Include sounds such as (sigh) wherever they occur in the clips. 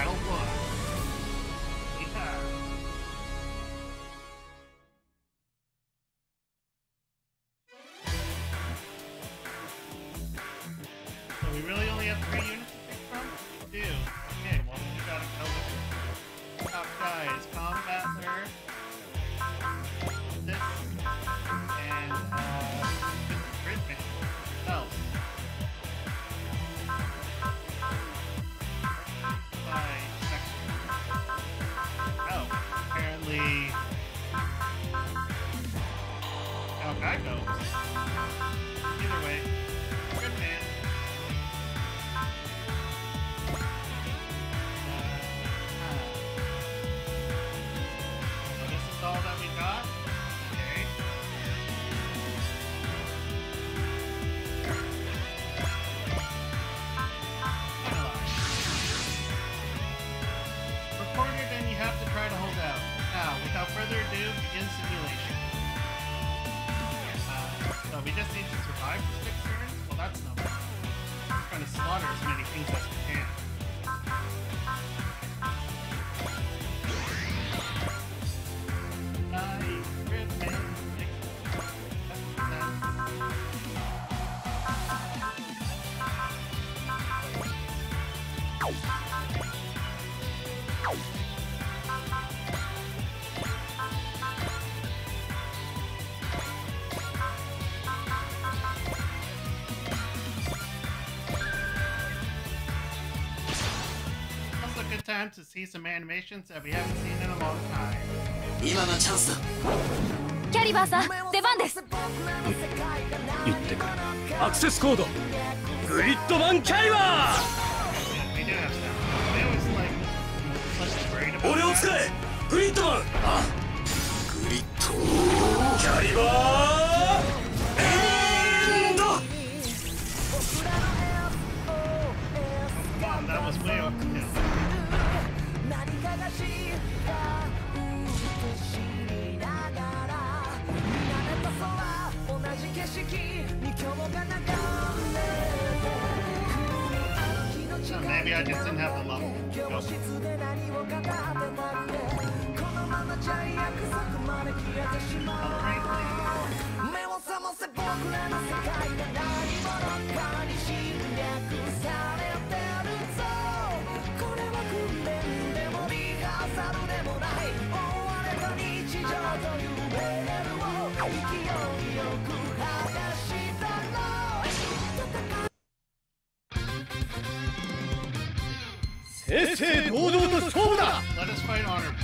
Battle 1. Time to see some animations that we haven't seen in a long time. 今がチャンスだキャリバーさん出番です行ってくるアクセスコードグリッドマンキャリバ Yeah, ッドマンあグリッド。キャリバー。正々堂々と勝負だ Let us fight honor.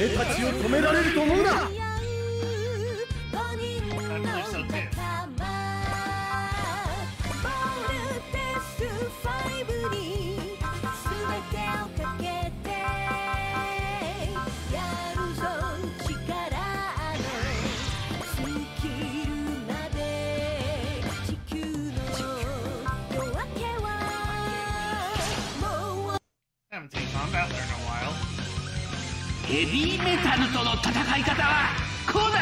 俺たちを止められると思うな。ヘビーメタルとの戦い方はこうだ。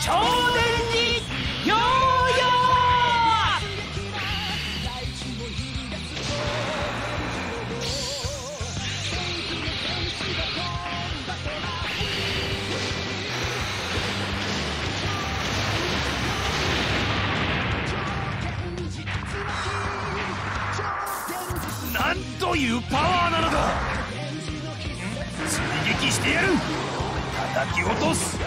超ーなんというパワーなのだ？追撃してやる。叩き落とす。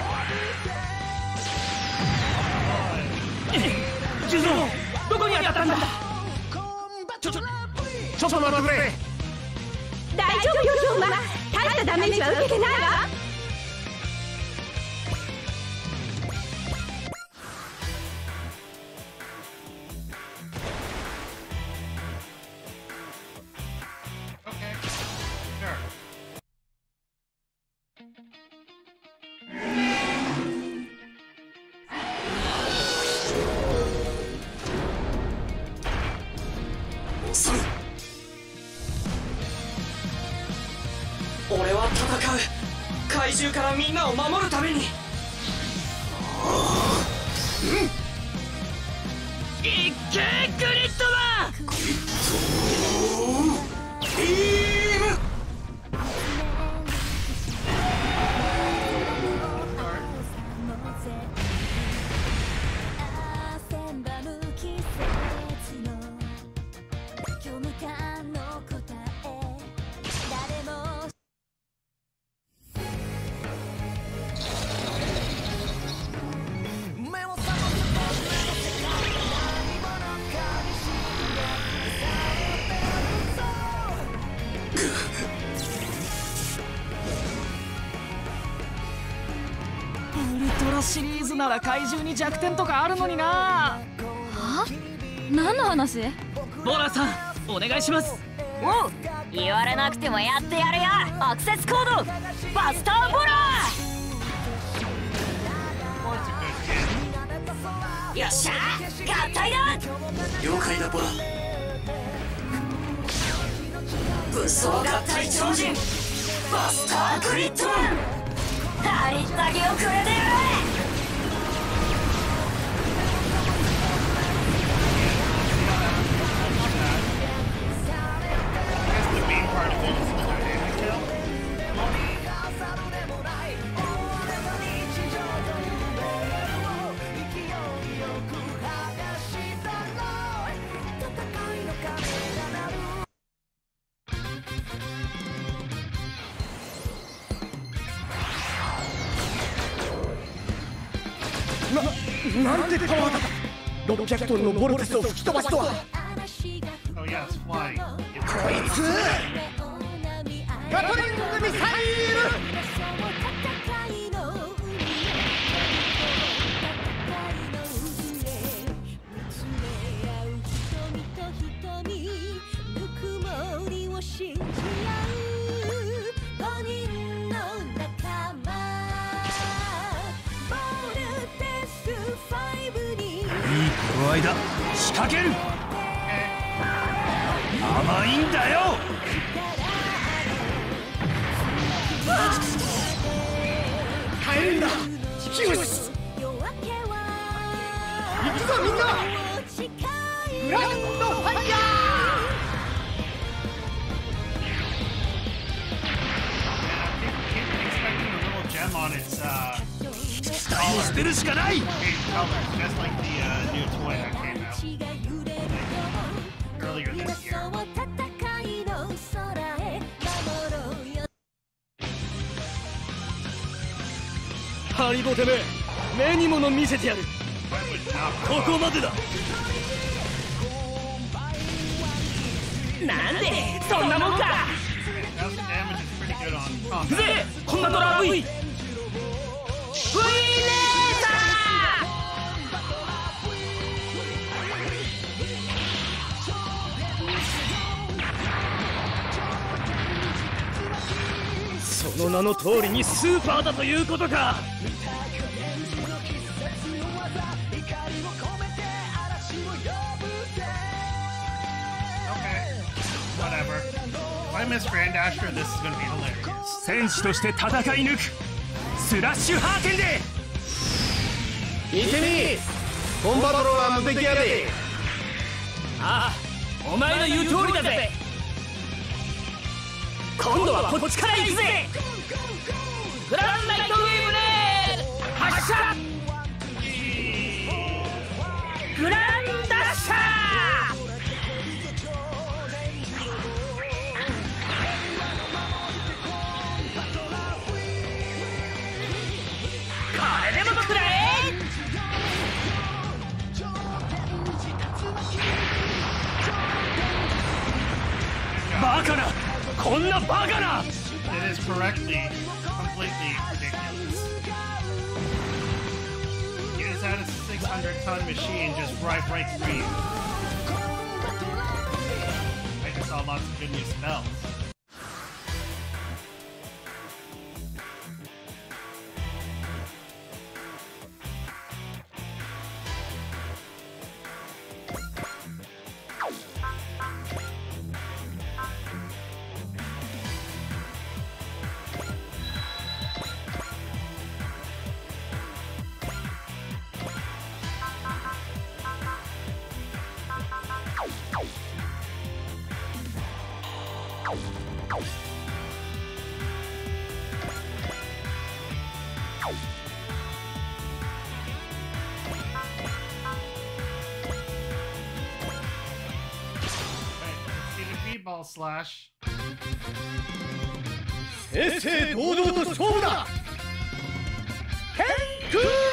ジュゾーどこに当たったんだ？ちょちょちょっと待ってくれ。大丈夫よジョーマ大したダメージは受けてないわ怪獣からみんなを守るために。いっけグリッドマン。ビー？ムシリーズなら怪獣に弱点とかあるのにな。何の話？ボラさんお願いします。おう。言われなくてもやってやるよ。アクセスコード。バスターボラよっしゃ。合体だ。了解だボラ。武装合体超人。バスターグリッド。マンありったけをくれてやれてパワーだ600トンのボルテスを吹き飛ばすとは。間仕掛ける。甘いんだよ。Gem on its uh, ー期待を捨てるしかない pink color, just like the uh, new toy that came out 血が揺れる earlier よ this year. そう戦いの空へ守ろうよハリボテめ目にもの見せてやるここまでだなんでそんなもんか Thousand damage is pretty good on ぜその名の通りにスーパーだということか。センシとして戦い抜く。スラッシュハーテンで。見てみ。コンバトロは無敵やでああお前の言う通りだぜ。今度はこっちから行くぜ。グランナイトウェーブレー発射グランダッシャーこんなバカな It is correctly, completely ridiculous. You just had a 600 ton machine just drive right through you. I just saw lots of good new spells. Slash. 平成堂々と勝負だ天空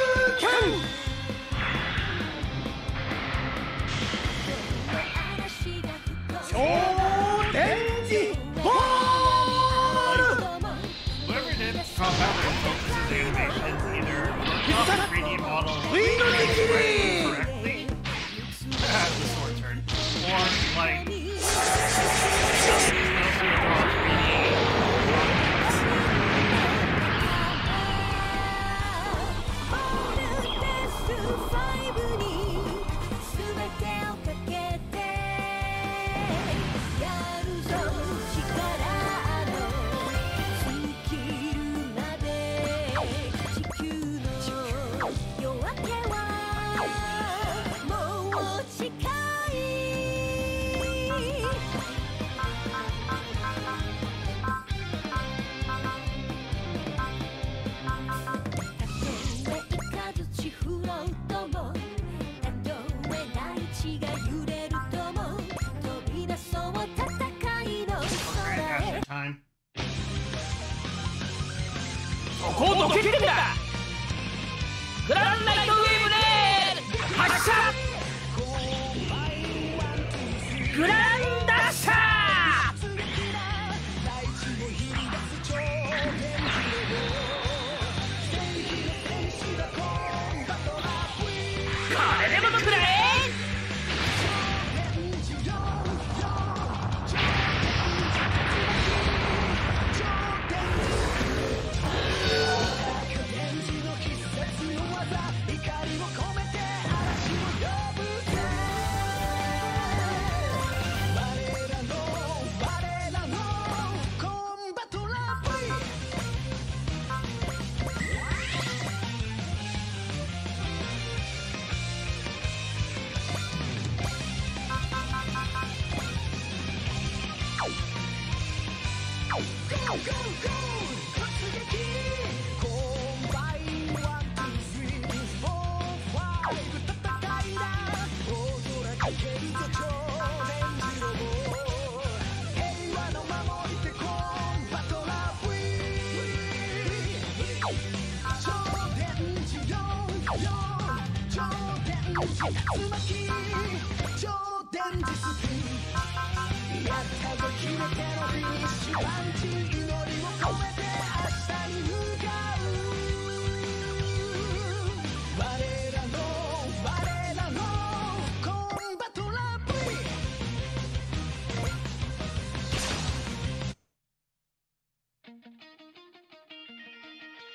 そこをどけてんだ。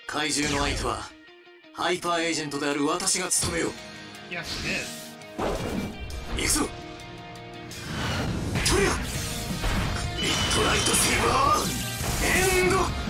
怪獣の相手はハイパーエージェントである私が務めよう。Yes, she did. 行くぞ。トリアミッドライトセーバー。エンド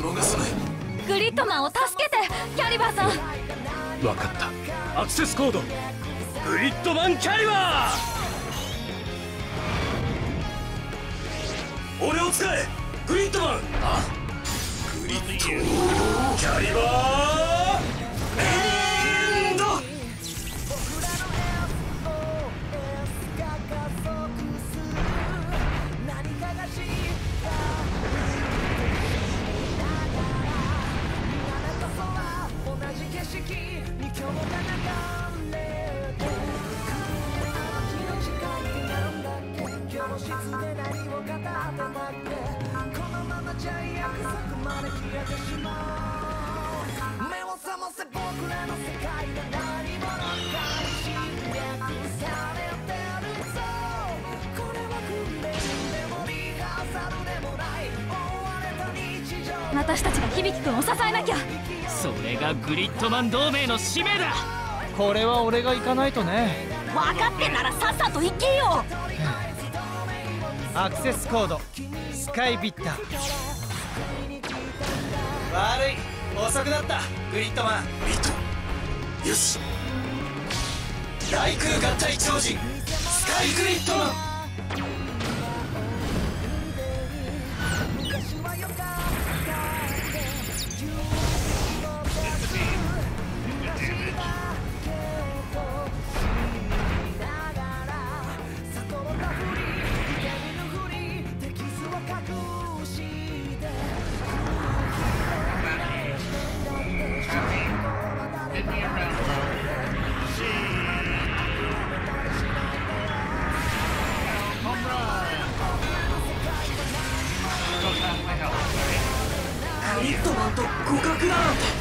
グを逃さない。グリッドマンを助けてキャリバーさん。分かった。アクセスコード。グリッドマンキャリバー。俺を使えグリッドマン。あグリッド。キャリバー。響くんを支えなきゃ。それがグリッドマン同盟の使命だ。これは俺が行かないとね。分かってんならさっさと行けよ。アクセスコード。スカイビッター。悪い。遅くなった。グリッドマン。ミットよし。大空合体超人。スカイグリッドマンリッドマンと互角だなんて。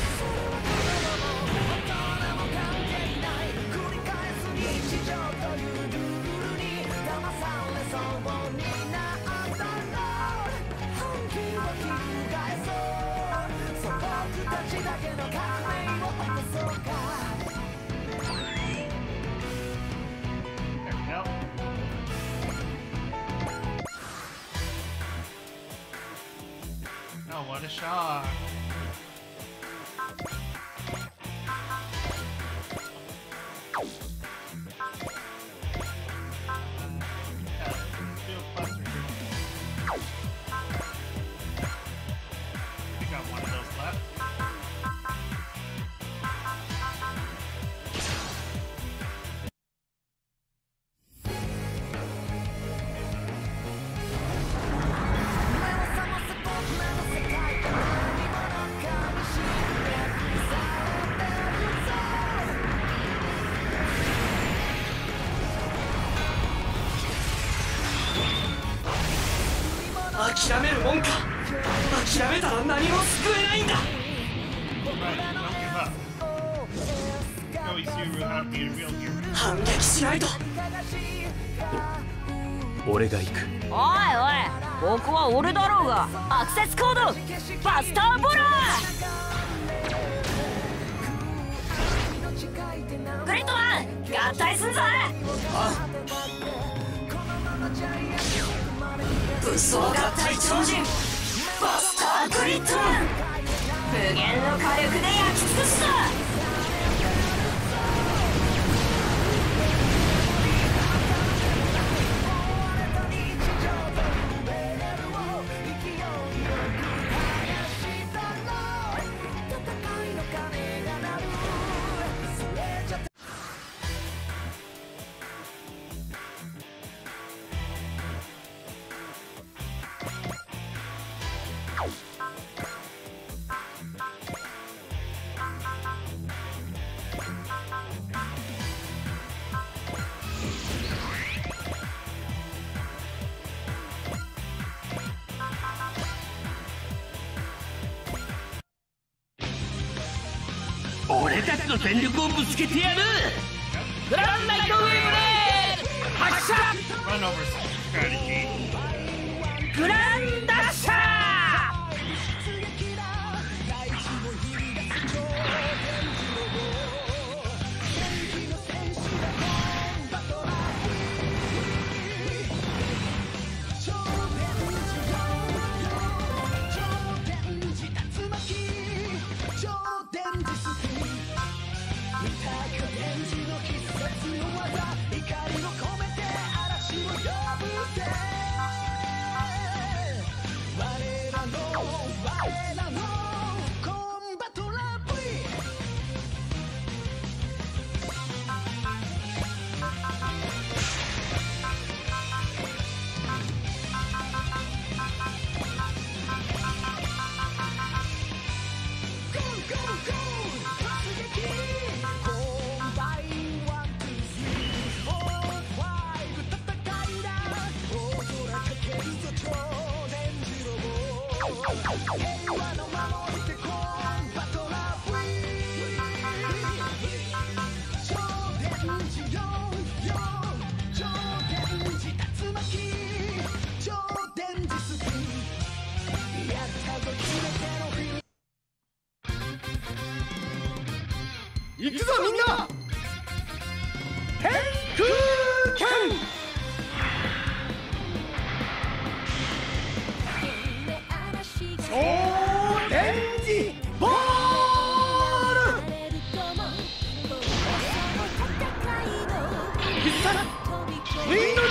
俺が行く。おいおいここは俺だろうが。アクセスコードバスターボラー。グリッドマン合体すんぞ。武装合体超人バスターグリッドマン。無限の火力で焼き尽くすぞ。俺たちの全力をぶつけてやる。グランナイトウェーブレード発射.グラン行 Lean (laughs)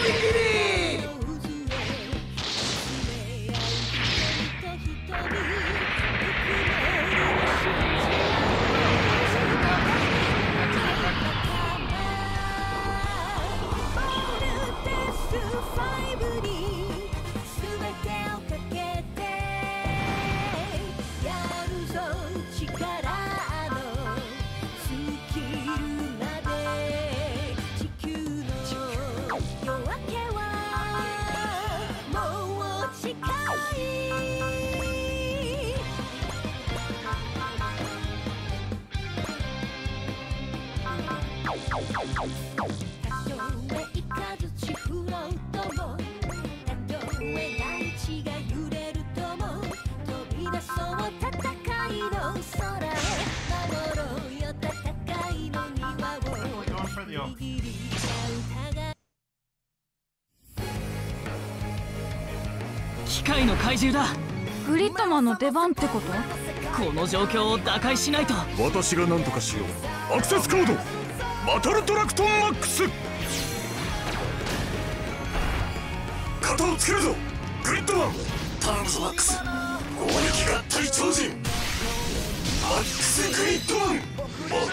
機械の怪獣だグリッドマンの出番ってことこの状況を打開しないと私が何とかしようアクセスコードバトルトラクトンマックス。肩をつけるぞ。グリッドマン。頼むぞマックス。攻撃合体超人。マックスグリッドマン